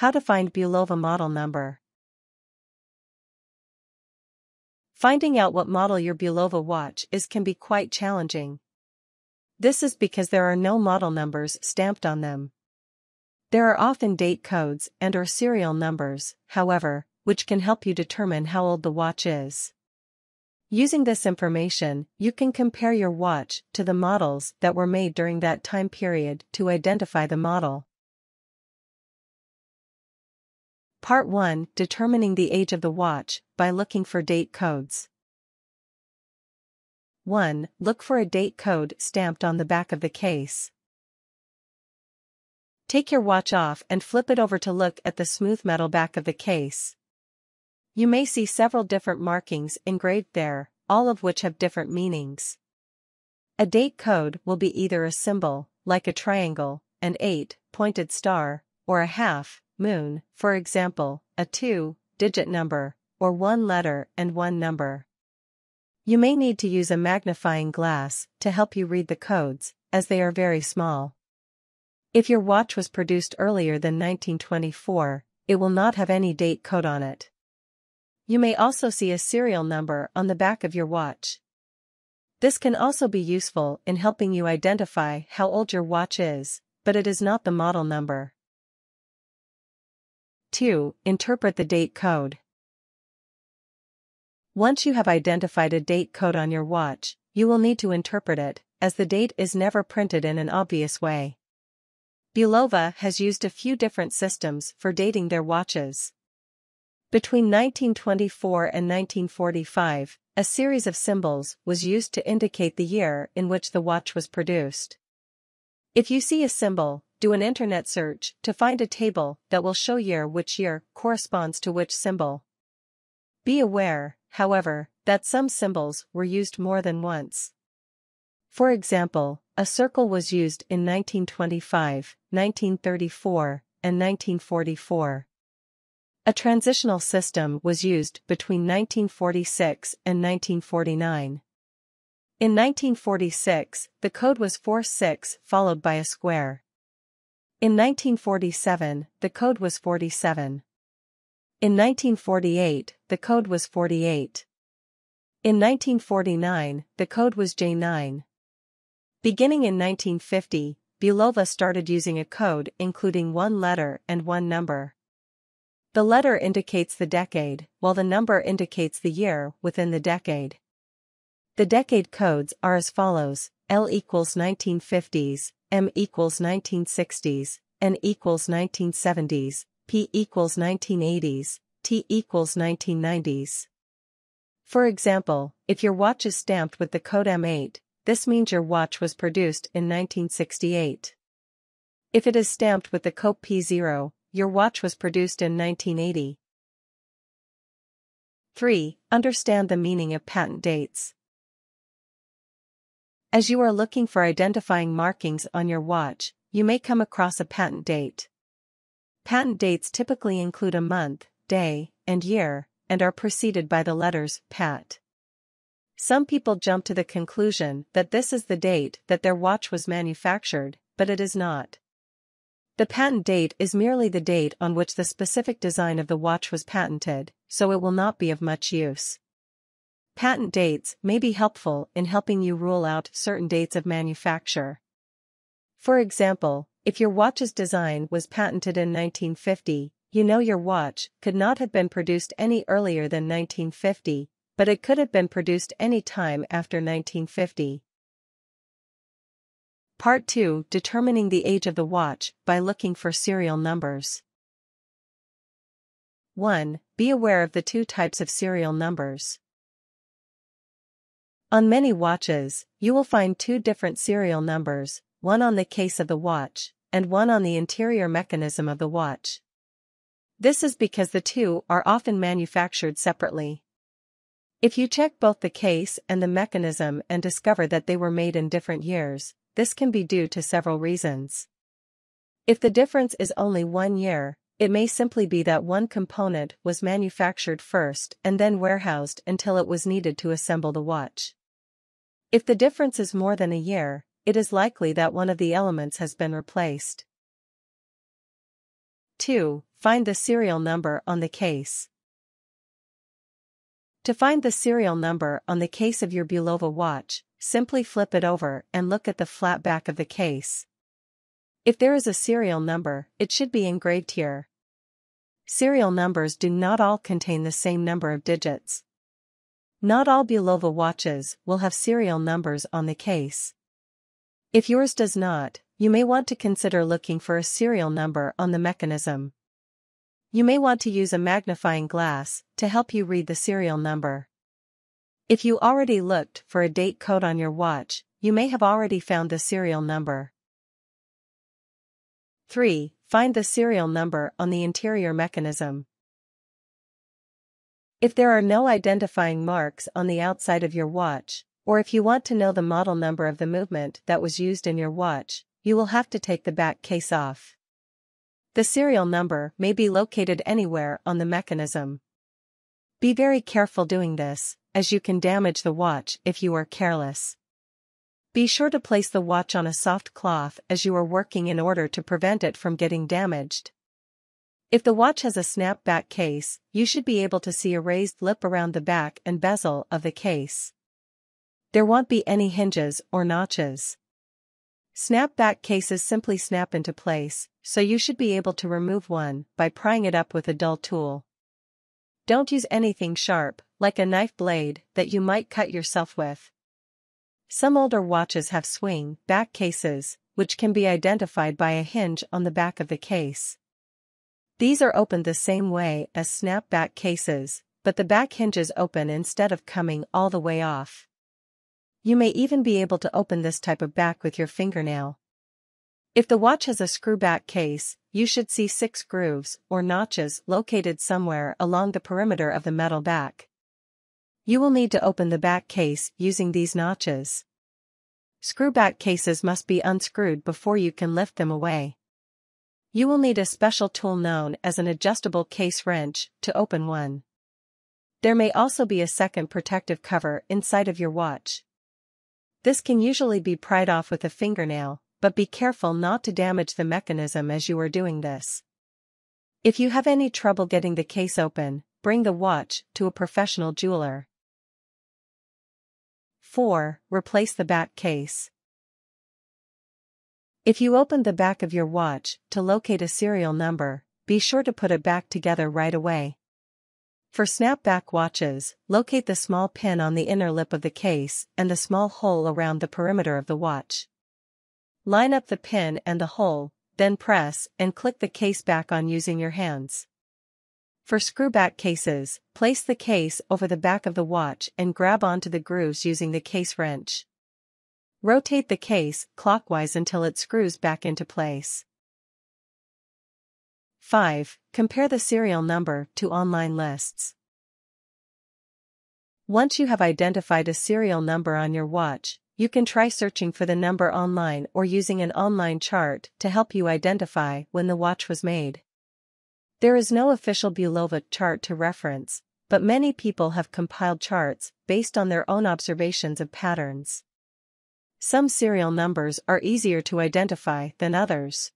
How to find Bulova model number. Finding out what model your Bulova watch is can be quite challenging. This is because there are no model numbers stamped on them. There are often date codes and or serial numbers, however, which can help you determine how old the watch is. Using this information, you can compare your watch to the models that were made during that time period to identify the model. Part 1 Determining the age of the watch by looking for date codes. 1. Look for a date code stamped on the back of the case. Take your watch off and flip it over to look at the smooth metal back of the case. You may see several different markings engraved there, all of which have different meanings. A date code will be either a symbol, like a triangle, an 8, pointed star, or a half, moon, for example, a 2-digit number, or one letter and one number. You may need to use a magnifying glass to help you read the codes, as they are very small. If your watch was produced earlier than 1924, it will not have any date code on it. You may also see a serial number on the back of your watch. This can also be useful in helping you identify how old your watch is, but it is not the model number. 2. Interpret the date code. Once you have identified a date code on your watch, you will need to interpret it, as the date is never printed in an obvious way. Bulova has used a few different systems for dating their watches. Between 1924 and 1945, a series of symbols was used to indicate the year in which the watch was produced. If you see a symbol, do an internet search to find a table that will show year which year corresponds to which symbol. Be aware, however, that some symbols were used more than once. For example, a circle was used in 1925, 1934, and 1944. A transitional system was used between 1946 and 1949. In 1946, the code was 46 followed by a square. In 1947, the code was 47. In 1948, the code was 48. In 1949, the code was J9. Beginning in 1950, Bulova started using a code including one letter and one number. The letter indicates the decade, while the number indicates the year within the decade. The decade codes are as follows, L equals 1950s, M equals 1960s, N equals 1970s, P equals 1980s, T equals 1990s. For example, if your watch is stamped with the code M8, this means your watch was produced in 1968. If it is stamped with the code P0, your watch was produced in 1980. 3. Understand the meaning of patent dates. As you are looking for identifying markings on your watch, you may come across a patent date. Patent dates typically include a month, day, and year, and are preceded by the letters PAT. Some people jump to the conclusion that this is the date that their watch was manufactured, but it is not. The patent date is merely the date on which the specific design of the watch was patented, so it will not be of much use. Patent dates may be helpful in helping you rule out certain dates of manufacture. For example, if your watch's design was patented in 1950, you know your watch could not have been produced any earlier than 1950, but it could have been produced any time after 1950. Part 2 Determining the age of the watch by looking for serial numbers. 1. Be aware of the two types of serial numbers. On many watches, you will find two different serial numbers, one on the case of the watch, and one on the interior mechanism of the watch. This is because the two are often manufactured separately. If you check both the case and the mechanism and discover that they were made in different years, this can be due to several reasons. If the difference is only one year, it may simply be that one component was manufactured first and then warehoused until it was needed to assemble the watch. If the difference is more than a year, it is likely that one of the elements has been replaced. 2. find the serial number on the case. To find the serial number on the case of your Bulova watch, simply flip it over and look at the flat back of the case. If there is a serial number, it should be engraved here. Serial numbers do not all contain the same number of digits. Not all Bulova watches will have serial numbers on the case. If yours does not, you may want to consider looking for a serial number on the mechanism. You may want to use a magnifying glass to help you read the serial number. If you already looked for a date code on your watch, you may have already found the serial number. 3. Find the serial number on the interior mechanism. If there are no identifying marks on the outside of your watch, or if you want to know the model number of the movement that was used in your watch, you will have to take the back case off. The serial number may be located anywhere on the mechanism. Be very careful doing this, as you can damage the watch if you are careless. Be sure to place the watch on a soft cloth as you are working in order to prevent it from getting damaged. If the watch has a snap-back case, you should be able to see a raised lip around the back and bezel of the case. There won't be any hinges or notches. Snap-back cases simply snap into place, so you should be able to remove one by prying it up with a dull tool. Don't use anything sharp, like a knife blade, that you might cut yourself with. Some older watches have swing back cases, which can be identified by a hinge on the back of the case. These are opened the same way as snap-back cases, but the back hinges open instead of coming all the way off. You may even be able to open this type of back with your fingernail. If the watch has a screw-back case, you should see six grooves or notches located somewhere along the perimeter of the metal back. You will need to open the back case using these notches. Screw-back cases must be unscrewed before you can lift them away. You will need a special tool known as an adjustable case wrench to open one. There may also be a second protective cover inside of your watch. This can usually be pried off with a fingernail, but be careful not to damage the mechanism as you are doing this. If you have any trouble getting the case open, bring the watch to a professional jeweler. 4. Replace the back case. If you opened the back of your watch to locate a serial number, be sure to put it back together right away. For snapback watches, locate the small pin on the inner lip of the case and the small hole around the perimeter of the watch. Line up the pin and the hole, then press and click the case back on using your hands. For screwback cases, place the case over the back of the watch and grab onto the grooves using the case wrench. Rotate the case clockwise until it screws back into place. 5. Compare the serial number to online lists. Once you have identified a serial number on your watch, you can try searching for the number online or using an online chart to help you identify when the watch was made. There is no official Bulova chart to reference, but many people have compiled charts based on their own observations of patterns. Some serial numbers are easier to identify than others.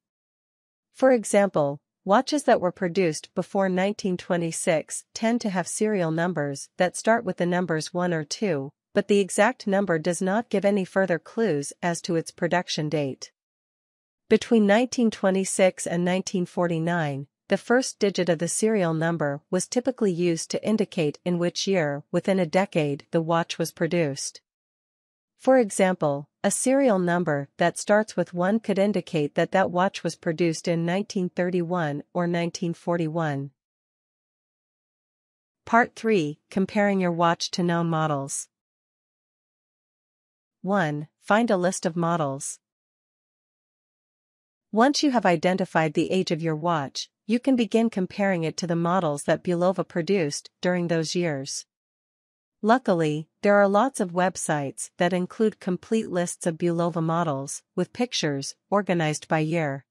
For example, watches that were produced before 1926 tend to have serial numbers that start with the numbers 1 or 2, but the exact number does not give any further clues as to its production date. Between 1926 and 1949, the first digit of the serial number was typically used to indicate in which year within a decade the watch was produced. For example, a serial number that starts with 1 could indicate that that watch was produced in 1931 or 1941. Part 3 Comparing your watch to known models. 1. Find a list of models. Once you have identified the age of your watch, you can begin comparing it to the models that Bulova produced during those years. Luckily, there are lots of websites that include complete lists of Bulova models, with pictures, organized by year.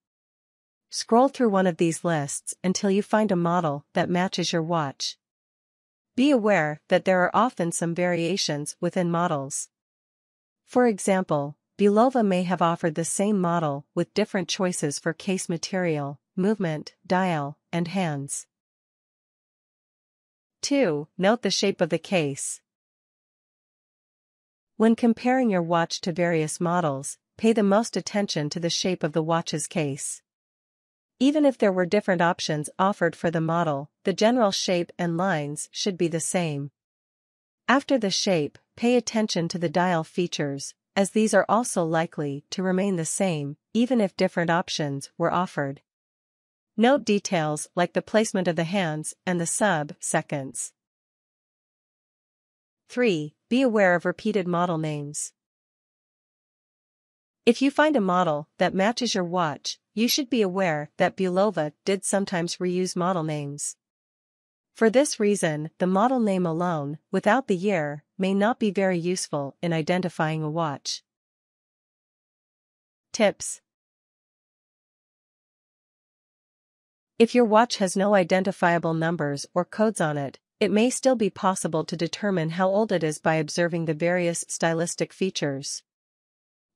Scroll through one of these lists until you find a model that matches your watch. Be aware that there are often some variations within models. For example, Bulova may have offered the same model with different choices for case material, movement, dial, and hands. 2. Note the shape of the case. When comparing your watch to various models, pay the most attention to the shape of the watch's case. Even if there were different options offered for the model, the general shape and lines should be the same. After the shape, pay attention to the dial features, as these are also likely to remain the same, even if different options were offered. Note details like the placement of the hands and the sub-seconds. 3. Be aware of repeated model names. If you find a model that matches your watch, you should be aware that Bulova did sometimes reuse model names. For this reason, the model name alone, without the year, may not be very useful in identifying a watch. Tips If your watch has no identifiable numbers or codes on it, it may still be possible to determine how old it is by observing the various stylistic features.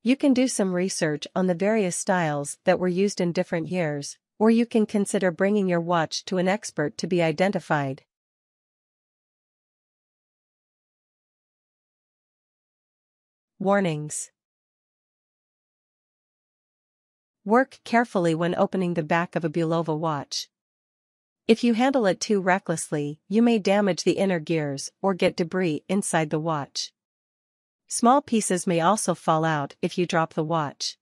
You can do some research on the various styles that were used in different years, or you can consider bringing your watch to an expert to be identified. Warnings Work carefully when opening the back of a Bulova watch. If you handle it too recklessly, you may damage the inner gears or get debris inside the watch. Small pieces may also fall out if you drop the watch.